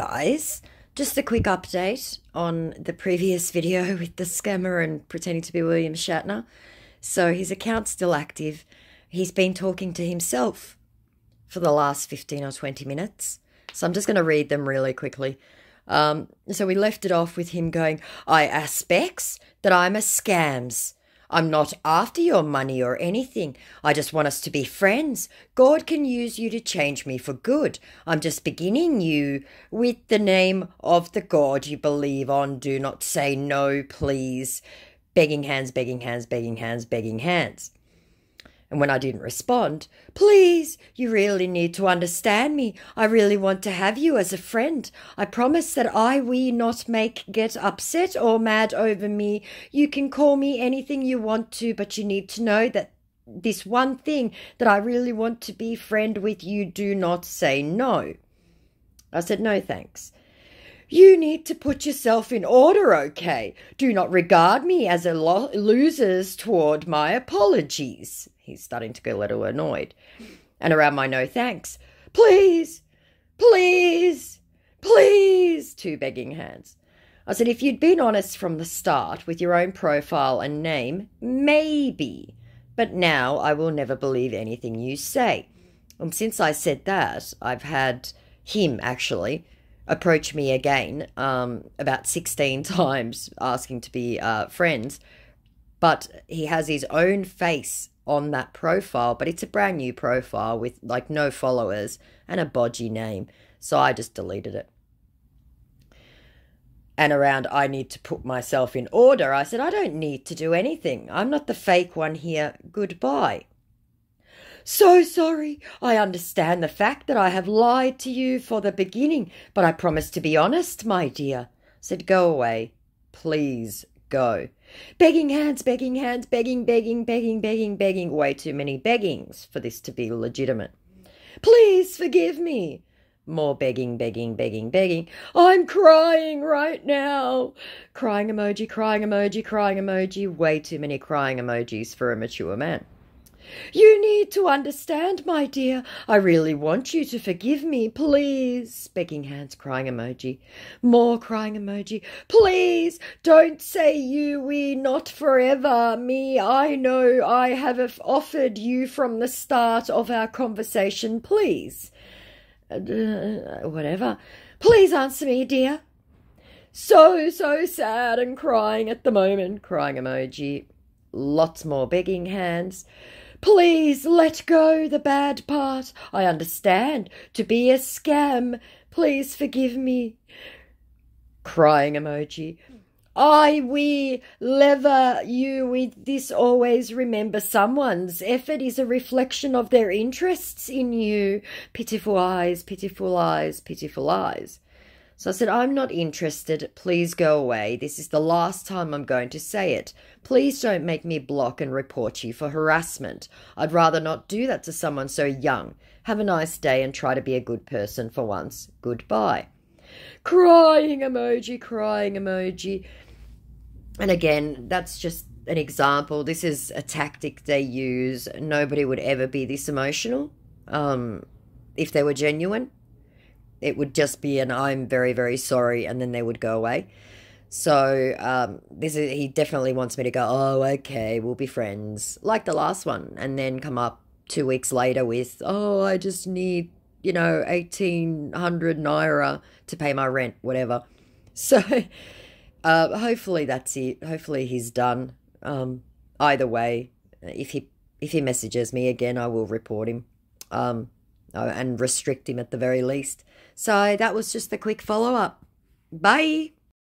guys. Just a quick update on the previous video with the scammer and pretending to be William Shatner. So his account's still active. He's been talking to himself for the last 15 or 20 minutes. So I'm just going to read them really quickly. Um, so we left it off with him going, I aspects that I'm a scams. I'm not after your money or anything. I just want us to be friends. God can use you to change me for good. I'm just beginning you with the name of the God you believe on. Do not say no, please. Begging hands, begging hands, begging hands, begging hands. And when I didn't respond, please, you really need to understand me. I really want to have you as a friend. I promise that I will not make get upset or mad over me. You can call me anything you want to, but you need to know that this one thing that I really want to be friend with you, do not say no. I said, no thanks. You need to put yourself in order, okay? Do not regard me as a lo- losers toward my apologies. He's starting to get a little annoyed. And around my no thanks, please, please, please, two begging hands. I said, if you'd been honest from the start with your own profile and name, maybe. But now I will never believe anything you say. And since I said that, I've had him actually approach me again um, about 16 times asking to be uh, friends. But he has his own face on that profile, but it's a brand new profile with like no followers and a bodgy name. So I just deleted it. And around, I need to put myself in order. I said, I don't need to do anything. I'm not the fake one here. Goodbye. So sorry. I understand the fact that I have lied to you for the beginning, but I promise to be honest, my dear. I said, Go away. Please go. Begging hands, begging hands, begging, begging, begging, begging, begging. Way too many beggings for this to be legitimate. Please forgive me. More begging, begging, begging, begging. I'm crying right now. Crying emoji, crying emoji, crying emoji. Way too many crying emojis for a mature man. You need to understand, my dear. I really want you to forgive me, please. Begging hands, crying emoji. More crying emoji. Please don't say you, we, not forever. Me, I know I have offered you from the start of our conversation, please. Uh, whatever. Please answer me, dear. So, so sad and crying at the moment. Crying emoji. Lots more begging hands. Please let go the bad part. I understand. To be a scam. Please forgive me. Crying emoji. I we lever you with this always remember someone's effort is a reflection of their interests in you. Pitiful eyes, pitiful eyes, pitiful eyes. So I said, I'm not interested. Please go away. This is the last time I'm going to say it. Please don't make me block and report you for harassment. I'd rather not do that to someone so young. Have a nice day and try to be a good person for once. Goodbye. Crying emoji, crying emoji. And again, that's just an example. This is a tactic they use. Nobody would ever be this emotional um, if they were genuine it would just be an I'm very, very sorry, and then they would go away. So um, this is he definitely wants me to go. Oh, okay, we'll be friends, like the last one, and then come up two weeks later with, oh, I just need you know eighteen hundred naira to pay my rent, whatever. So uh, hopefully that's it. Hopefully he's done. Um, either way, if he if he messages me again, I will report him. Um, Uh, and restrict him at the very least. So that was just the quick follow up. Bye.